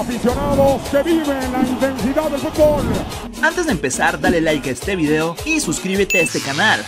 Aficionados que viven la intensidad del fútbol. Antes de empezar, dale like a este video y suscríbete a este canal.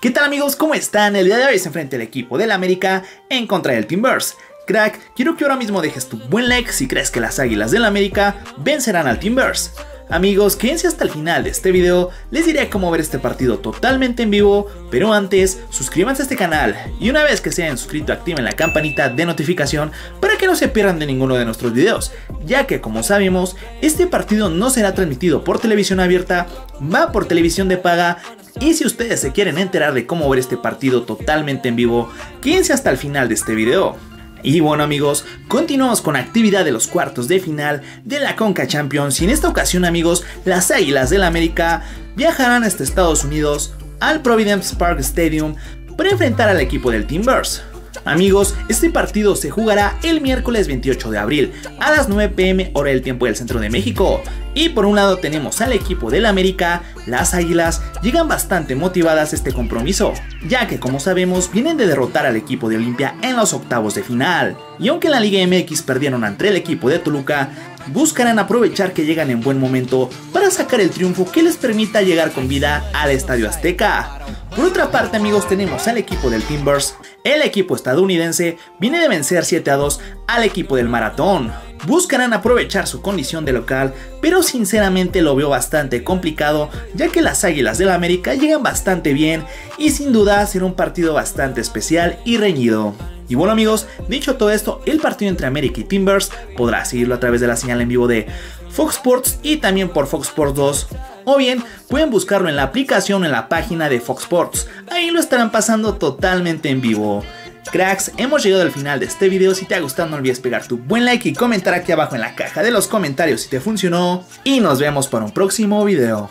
¿Qué tal amigos? ¿Cómo están? El día de hoy se enfrenta el equipo del América en contra del Timbers. Crack, quiero que ahora mismo dejes tu buen like si crees que las Águilas del América vencerán al Timbers. Amigos, quédense hasta el final de este video, les diré cómo ver este partido totalmente en vivo, pero antes, suscríbanse a este canal y una vez que se hayan suscrito activen la campanita de notificación para no se pierdan de ninguno de nuestros videos, ya que como sabemos, este partido no será transmitido por televisión abierta, va por televisión de paga y si ustedes se quieren enterar de cómo ver este partido totalmente en vivo, quédense hasta el final de este video. Y bueno amigos, continuamos con actividad de los cuartos de final de la Conca Champions y en esta ocasión amigos, las Águilas del América viajarán hasta Estados Unidos al Providence Park Stadium para enfrentar al equipo del Timbers. Amigos, este partido se jugará el miércoles 28 de abril a las 9 pm hora del tiempo del centro de México. Y por un lado tenemos al equipo del América, las Águilas llegan bastante motivadas a este compromiso, ya que como sabemos vienen de derrotar al equipo de Olimpia en los octavos de final. Y aunque en la Liga MX perdieron ante el equipo de Toluca, buscarán aprovechar que llegan en buen momento para sacar el triunfo que les permita llegar con vida al Estadio Azteca. Por otra parte amigos tenemos al equipo del Timbers, el equipo estadounidense viene de vencer 7 a 2 al equipo del Maratón. Buscarán aprovechar su condición de local, pero sinceramente lo veo bastante complicado ya que las Águilas del América llegan bastante bien y sin duda será un partido bastante especial y reñido. Y bueno amigos, dicho todo esto, el partido entre América y Timbers podrá seguirlo a través de la señal en vivo de Fox Sports y también por Fox Sports 2. O bien pueden buscarlo en la aplicación en la página de Fox Sports. Ahí lo estarán pasando totalmente en vivo. Cracks, hemos llegado al final de este video. Si te ha gustado no olvides pegar tu buen like y comentar aquí abajo en la caja de los comentarios si te funcionó. Y nos vemos para un próximo video.